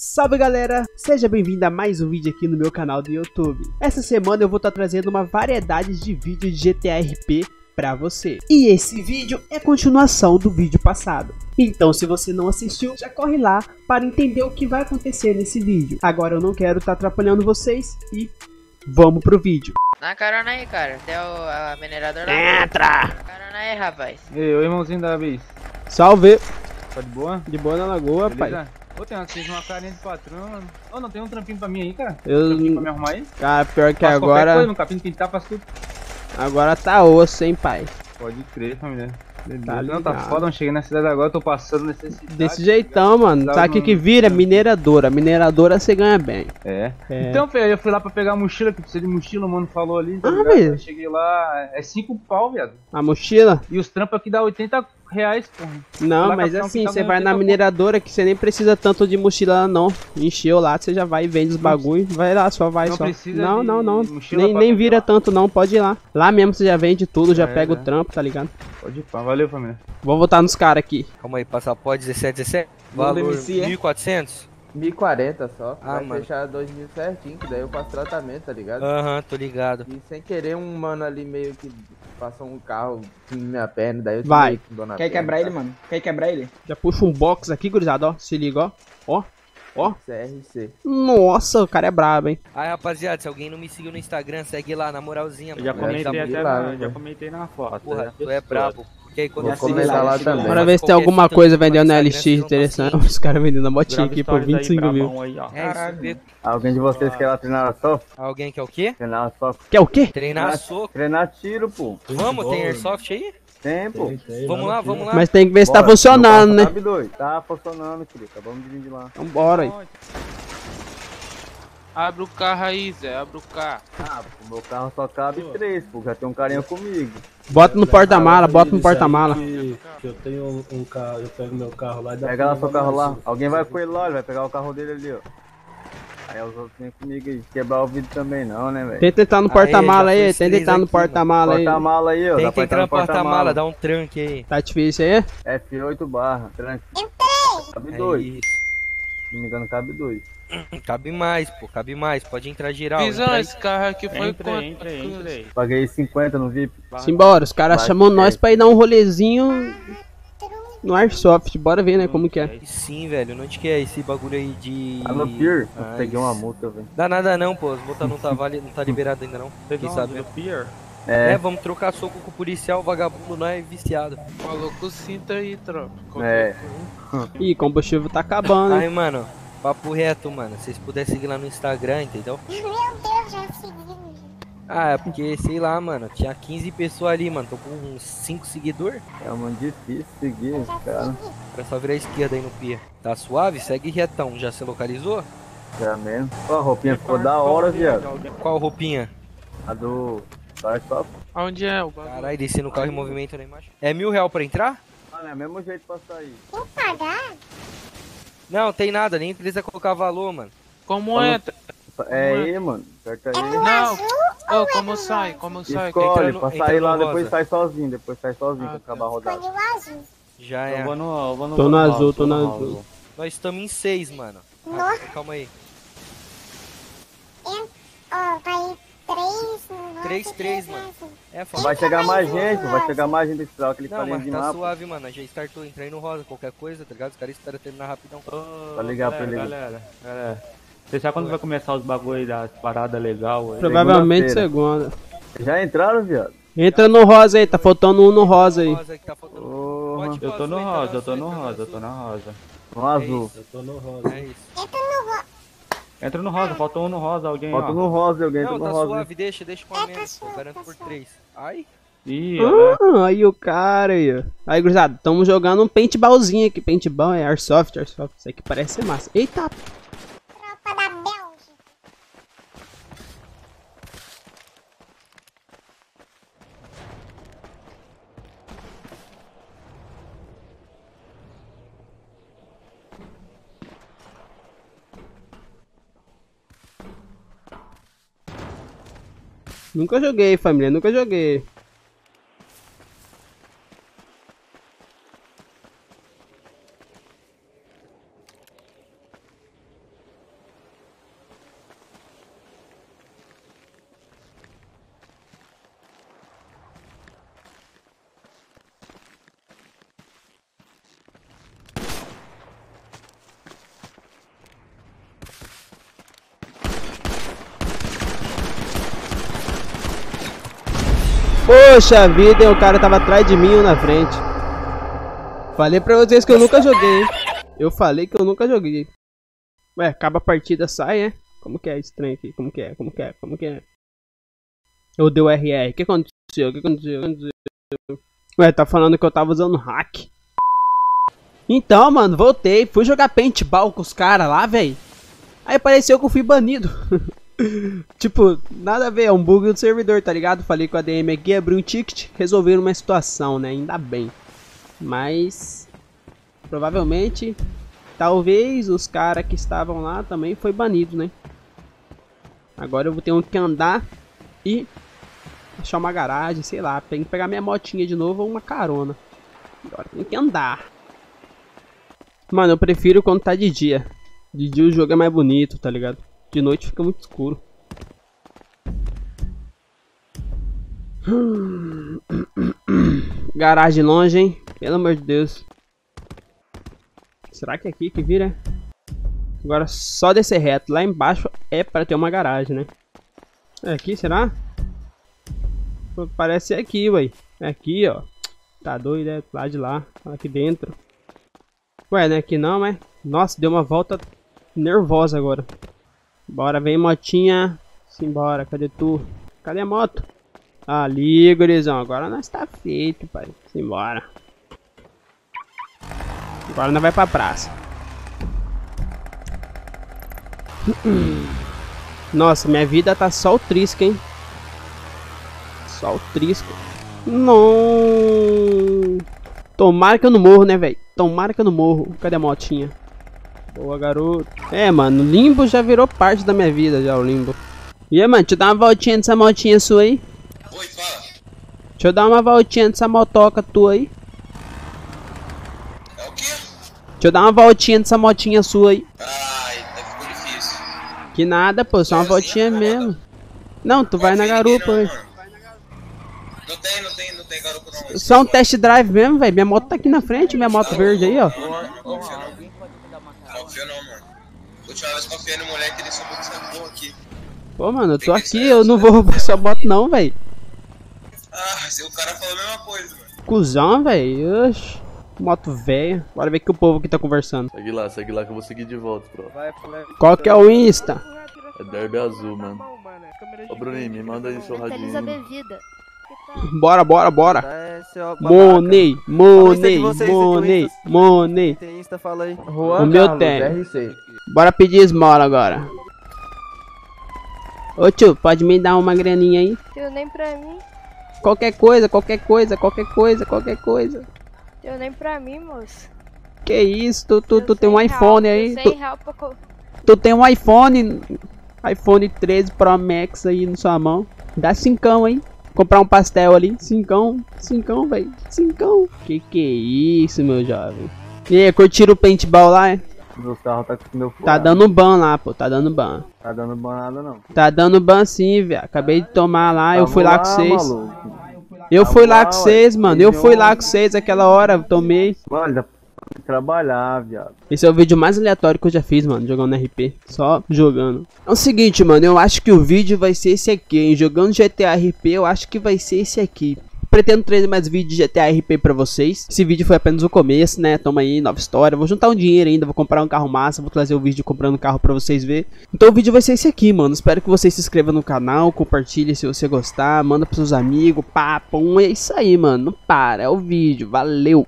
Salve galera, seja bem-vindo a mais um vídeo aqui no meu canal do YouTube. Essa semana eu vou estar trazendo uma variedade de vídeos de GTA RP para você. E esse vídeo é continuação do vídeo passado. Então se você não assistiu, já corre lá para entender o que vai acontecer nesse vídeo. Agora eu não quero estar atrapalhando vocês e vamos pro vídeo. Na carona aí, cara. Tem o a minerador lá. Entra! Na carona aí, rapaz. Ei, ô irmãozinho da Bis, Salve! tá de boa? De boa na lagoa, pai. Beleza? Ô, tem uma, vocês uma carinha de patrão. Ô, não tem um trampinho pra mim aí, cara? Eu- Trampinho pra me arrumar aí? Cara, pior que Faço agora. Coisa, no capim pintar, faço tudo. Agora tá osso, hein, pai. Pode crer, família. Tá não, tá foda, não cheguei na cidade agora, tô passando necessidade. Desse jeitão, mano. Dá Sabe o que um- que vira? Mineradora. Mineradora você ganha bem. É. É. Então, filho, eu fui lá pra pegar a mochila, que precisa de mochila, o mano falou ali. tá Ah, velho. Eu cheguei lá, é 5 pau, viado. A mochila? E os trampos aqui dá 80 reais, porra. Não, mas assim, tá você vai na 80 mineradora que você nem precisa tanto de mochila lá, não. Encheu lá, você já vai e vende os bagulho. Vai lá, só vai não só. precisa Não, não, não. Nem, nem vira lá. tanto não, pode ir lá. Lá mesmo você já vende tudo, já É, pega o né? trampo, tá ligado? Pode ir, pá. Valeu, família. Vou votar nos caras aqui. Calma aí, passaporte 17, 17? Manda Valor MC, é? 1.400? 1040 só. Ah, vai mano. fechar 2000 certinho, que daí eu faço tratamento, tá ligado? Aham, tô ligado. E sem querer um mano ali meio que passou um carro na minha perna, daí eu Vai. que Quer perna, quebrar ele, tá? mano? Quer quebrar ele? Já puxa um box aqui, gurizada, ó. Se liga, ó. Ó. Ó. CRC. Nossa, o cara é brabo, hein. Aí, rapaziada, se alguém não me seguiu no Instagram, segue lá, na moralzinha, Eu mano. já Vai comentei até lá, já comentei na foto. Porra, né? tu é brabo. Porque aí quando Vou você comentar lá também. Bora ver se tem alguma coisa vendendo na LX interessante. Os caras vendendo a motinha aqui por 25 mil. É isso, Pedro. Alguém de vocês quer lá treinar só? Alguém quer o quê? Treinar só? Quer o quê? Treinar soco. Treinar tiro, pô. Vamos, tem airsoft aí? Tem, pô. Vamos lá, vamos lá. Mas tem que ver se tá Bora. funcionando, né? carro Cabe dois. Tá funcionando, querido. Acabamos de vir de lá. Vambora aí. Abre o carro aí, Zé, abre o carro. Ah, o meu carro só cabe três, pô. Já tem um carinha comigo. Bota no porta-mala, bota no porta-mala. Eu tenho um, um carro, eu pego meu carro lá e dá Pega lá seu carro lá. Alguém vai com ele lá, ele vai pegar o carro dele ali, ó. Aí os outros vêm comigo aí. Quebrar o vidro também não, né, velho? Tenta entrar no porta-mala aí, tenta entrar no porta-mala aí. Porta-mala aí, ó. Tenta entrar no porta-mala, dá um tranque aí. Tá difícil aí? F8 barra, tranque. Cabe É dois. Se não me engano, cabe dois. Cabe mais, pô, cabe mais. Pode entrar geral. Visão, entra esse carro aqui foi Entrei, quanto? entrei, entrei. Paguei 50 no VIP. Simbora, os caras chamam é. nós pra ir dar um rolezinho no Airsoft. Bora ver, né, como que é. Sim, velho, onde que é esse bagulho aí de. No Pier. Ah, Peguei uma multa, velho. Dá nada não, pô. As multas não tá, vale... não tá liberado ainda não. Quem sabe? né? Pier? É. É, vamos trocar soco com o policial, o vagabundo não é viciado. Falou com o cinto aí, tropa. É. Ih, combustível tá acabando. Aí, mano, papo reto, mano. Se vocês puderem seguir lá no Instagram, entendeu? Meu Deus, já segui. Ah, é porque, sei lá, mano, tinha 15 pessoas ali, mano. Tô com uns 5 seguidores. é muito difícil seguir, cara. É só virar a esquerda aí no pia. Tá suave? Segue retão. Já se localizou? Já mesmo. Ó, a roupinha ficou da hora, viado. Qual roupinha? A do. Aonde é o bagulho? Caralho, descendo o carro em movimento na imagem. É mil real pra entrar? Mano, é o mesmo jeito pra sair. Vou pagar? Não, tem nada, nem precisa colocar valor, mano. Como entra? É aí, mano. Aperta aí. Não. Ou Ô, como sai? Como sai? Escolhe, Entra no- pra sair lá, rosa. depois sai sozinho. Depois sai sozinho Ah, pra tá. acabar a rodada. Já é. Eu vou no, eu vou no Tô no azul, tô no azul. Nós estamos em 6, mano. Nossa. calma aí. Ó, vai três no rosa Três, e três, no mano. azul. É, foda. Vai chegar mais gente, vai chegar mais gente desse aquele Não, carinha mas de tá mapa. suave, mano. Já startou, entrei no rosa, qualquer coisa, tá ligado? Os caras esperam terminar rapidão. Ô, Pra ligar pra galera, ele. Galera, galera. Você sabe quando vai começar os bagulho das paradas legal? Provavelmente segunda. Já entraram, viado? Entra no rosa aí, tá faltando um no rosa aí. Rosa tá Eu tô no rosa, eu tô no rosa, eu tô na rosa. No azul. Eu tô no rosa. É isso. Entra no rosa, faltou um no rosa, alguém, Falta ó. no rosa, alguém entra Não, no tá rosa. suave, deixa, deixa com a tá menos, pô. suave, Garanto tá por suave. 3. Ai, Ih. Ah, aí o cara aí. Aí, gurizada, tamo jogando um paintballzinho aqui. Paintball é Airsoft, Airsoft. Isso aqui parece ser massa. Eita, Tropa da Bélgica. Nunca joguei, família, nunca joguei. Poxa vida, o cara tava atrás de mim ou na frente. Falei pra vocês que eu nunca joguei, hein? Eu falei que eu nunca joguei. Ué, acaba a partida, sai, é? Como que é trem aqui? Como que é? Como que é? Como que é? Eu dei o RR. O que aconteceu? O que aconteceu? O que aconteceu? Ué, tá falando que eu tava usando hack. Então, mano, voltei. Fui jogar paintball com os caras lá, velho. Aí pareceu que eu fui banido. tipo, nada a ver, é um bug do servidor, tá ligado? Falei com a DM aqui, abri um ticket, resolveram uma situação, né? Ainda bem. Mas provavelmente, talvez os caras que estavam lá também foi banido, né? Agora eu vou ter que andar e achar uma garagem, sei lá, tem que pegar minha motinha de novo ou uma carona. Agora tem que andar. Mano, eu prefiro quando tá de dia. De dia o jogo é mais bonito, tá ligado? De noite fica muito escuro. Garagem longe, hein? Pelo amor de Deus. Será que é aqui que vira? Agora só descer reto. Lá embaixo é para ter uma garagem, né? É aqui, será? Parece aqui, ué. É aqui, ó. Tá doido, é lá de lá. Aqui dentro. Ué, não é aqui não, é? Nossa, deu uma volta nervosa agora. Bora, vem motinha. Simbora, cadê tu? Cadê a moto? Ali, gurizão. Agora nós tá feito, pai. Simbora. Agora nós vai pra praça. Nossa, minha vida tá só o trisco, hein? Só o trisco. Não. Tomara que eu não morro, né, velho? Tomara que eu não morro. Cadê a motinha? Boa, garoto. É, mano, limbo já virou parte da minha vida, já, o limbo. E aí, mano, deixa eu dar uma voltinha nessa motinha sua aí. Oi, fala. Deixa eu dar uma voltinha nessa motoca tua aí. É o quê? Deixa eu dar uma voltinha nessa motinha sua aí. Ai, tá ficou difícil. Que nada, pô, só uma voltinha mesmo. Não, tu vai na garupa não, aí. mano. Não tem, não tem, não tem garupa não. Só um test drive mesmo, velho. Minha moto tá aqui na frente, minha moto verde aí, ó. Não confia não, mano. Última vez confiei no moleque, ele subiu dessa porra aqui. Pô, mano, eu tô aqui, eu não vou roubar sua moto não, velho. Ah, se o cara falou a mesma coisa, mano. Cusão, velho. Oxi. Moto velha. Bora ver que o povo aqui tá conversando. Segue lá, segue lá que eu vou seguir de volta, bro. Qual que é o Insta? É Derby Azul, mano. Ô Bruninho, me manda aí seu Mentaliza a radinho. bebida. Bora, bora, bora. Babaca. Money, money, money, money. Tem Insta, fala aí. Juan O meu tem. Bora pedir esmola agora. Ô tio, pode me dar uma graninha aí? Teu nem pra mim. Qualquer coisa, qualquer coisa, qualquer coisa, qualquer coisa. Teu nem pra mim, moço. Que isso, tu, tu, tu tem um 100 iPhone real, aí? Tu, 100 real pra tu tem um iPhone, iPhone 13 Pro Max aí na sua mão. Dá cincão aí. Comprar um pastel ali, cincão, cincão, velho, cincão. Que que é isso, meu jovem? E aí, curtiram o paintball lá, é? Meus carros tá com meu Tá dando ban lá, pô, tá dando ban. Tá dando banada não. Tá dando ban sim, velho. Acabei de tomar lá, eu Tamo fui lá com vocês. Eu fui lá lá, com vocês, mano. Eu fui lá com vocês aquela hora, tomei. Mano, pra trabalhar, viado. Esse é o vídeo mais aleatório que eu já fiz, mano, jogando RP. Só jogando. É o seguinte, mano, eu acho que o vídeo vai ser esse aqui, hein. Jogando GTA RP, eu acho que vai ser esse aqui. Pretendo trazer mais vídeos de GTA RP pra vocês. Esse vídeo foi apenas o começo, né? Toma aí, nova história. Vou juntar um dinheiro ainda, vou comprar um carro massa, vou trazer o vídeo comprando um carro pra vocês ver. Então o vídeo vai ser esse aqui, mano. Espero que vocês se inscrevam no canal, compartilhem se você gostar, manda pros seus amigos, papo. É isso aí, mano. Não para, é o vídeo. Valeu!